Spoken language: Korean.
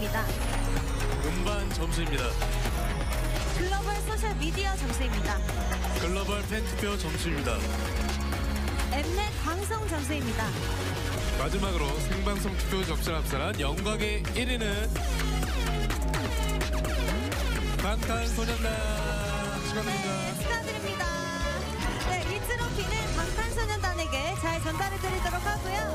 점수입니다. 글로벌 소셜 미디어 점수입니다. 글로벌 팬투표 점수입니다. 엠넷 방송 점수입니다. 마지막으로 생방송 투표 접수를 합산한 영광의 1위는 방탄소년단 축하드립니다. 네, 축하드립니다. 네, 이 트로피는 방탄소년단에게 잘 전달해 드리도록 하고요.